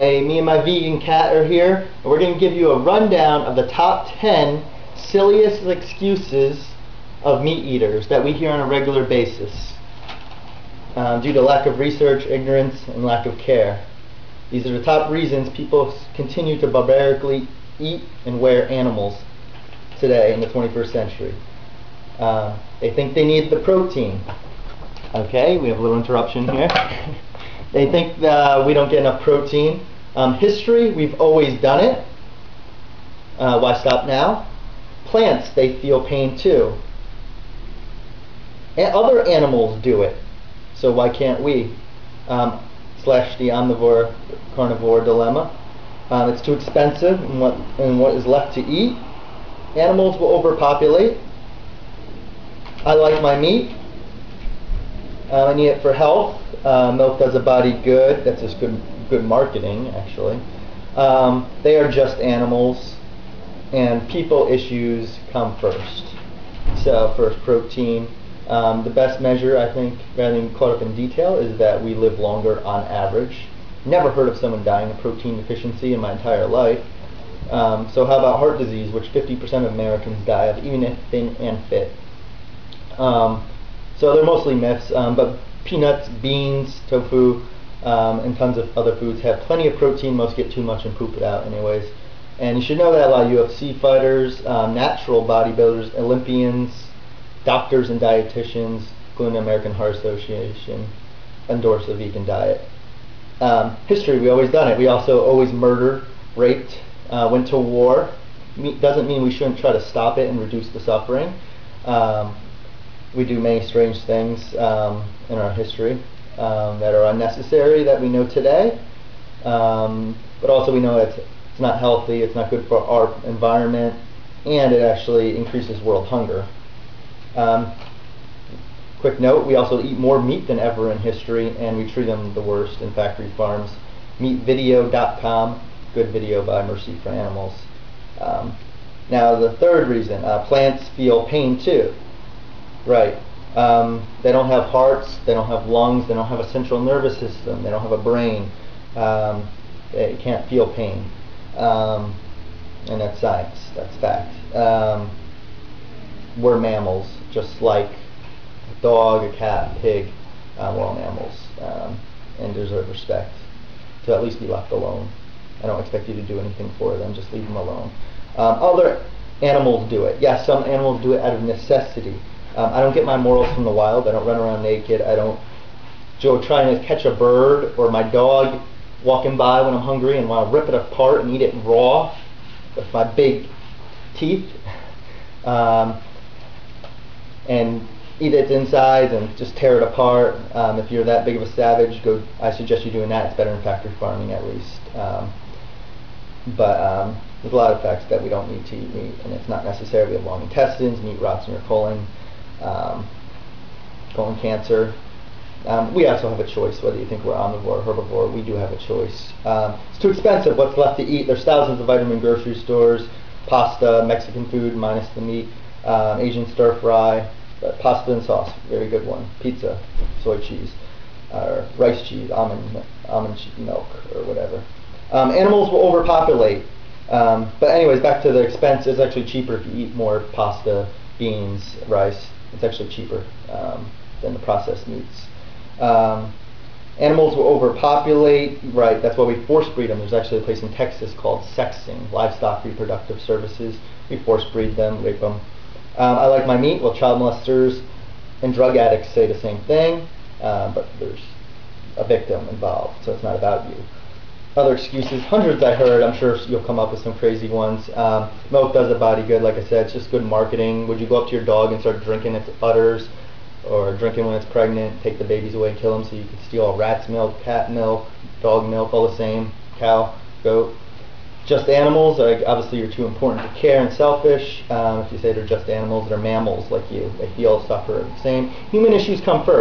Hey, me and my vegan cat are here, and we're going to give you a rundown of the top 10 silliest excuses of meat eaters that we hear on a regular basis um, due to lack of research, ignorance, and lack of care. These are the top reasons people continue to barbarically eat and wear animals today in the 21st century. Uh, they think they need the protein. Okay, we have a little interruption here. they think uh, we don't get enough protein. Um, history, we've always done it. Uh, why stop now? Plants, they feel pain too. And other animals do it. So why can't we? Um, slash the omnivore carnivore dilemma. Um, it's too expensive and what, and what is left to eat. Animals will overpopulate. I like my meat. Uh, I need it for health. Uh, milk does a body good. That's just good, good marketing, actually. Um, they are just animals, and people issues come first. So, first, protein. Um, the best measure, I think, rather than caught up in detail, is that we live longer on average. Never heard of someone dying of protein deficiency in my entire life. Um, so how about heart disease, which 50% of Americans die of, even if thin and fit? Um, so they're mostly myths, um, but peanuts, beans, tofu, um, and tons of other foods have plenty of protein. Most get too much and poop it out anyways. And you should know that a lot of UFC fighters, um, natural bodybuilders, Olympians, doctors and dietitians, including the American Heart Association, endorse a vegan diet. Um, history, we always done it. We also always murdered, raped, uh, went to war. Me doesn't mean we shouldn't try to stop it and reduce the suffering. Um, we do many strange things um, in our history um, that are unnecessary that we know today. Um, but also we know that it's not healthy, it's not good for our environment, and it actually increases world hunger. Um, quick note, we also eat more meat than ever in history, and we treat them the worst in factory farms. Meatvideo.com, good video by Mercy for Animals. Um, now the third reason, uh, plants feel pain too. Right. Um, they don't have hearts, they don't have lungs, they don't have a central nervous system, they don't have a brain. Um, they can't feel pain. Um, and that's science, that's fact. Um, we're mammals, just like a dog, a cat, a pig. Uh, we're all mammals um, and deserve respect to at least be left alone. I don't expect you to do anything for them, just leave them alone. Um, other animals do it. Yes, some animals do it out of necessity. Um, I don't get my morals from the wild. I don't run around naked. I don't go trying to catch a bird or my dog walking by when I'm hungry and want to rip it apart and eat it raw with my big teeth. Um, and eat its insides and just tear it apart. Um, if you're that big of a savage, go. I suggest you doing that. It's better than factory farming at least. Um, but um, there's a lot of facts that we don't need to eat meat, and it's not necessary. We have long intestines. Meat rots in your colon um, colon cancer. Um, we also have a choice, whether you think we're omnivore or herbivore, we do have a choice. Um, it's too expensive, what's left to eat? There's thousands of vitamin grocery stores, pasta, Mexican food minus the meat, um, Asian stir fry, pasta and sauce, very good one, pizza, soy cheese, or rice cheese, almond, almond milk, or whatever. Um, animals will overpopulate. Um, but anyways, back to the expense, it's actually cheaper if you eat more pasta, beans, rice, it's actually cheaper um, than the processed meats. Um, animals will overpopulate, right, that's why we force breed them. There's actually a place in Texas called Sexing, Livestock Reproductive Services. We force breed them, rape them. Um, I like my meat. Well, child molesters and drug addicts say the same thing, uh, but there's a victim involved, so it's not about you other excuses, hundreds I heard. I'm sure you'll come up with some crazy ones. Um, milk does a body good, like I said. It's just good marketing. Would you go up to your dog and start drinking its udders, or drinking when it's pregnant, take the babies away and kill them so you can steal rat's milk, cat milk, dog milk, all the same, cow, goat. Just animals, like obviously you're too important to care and selfish. Um, if you say they're just animals, they're mammals like you. They feel, suffer the same. Human issues come first.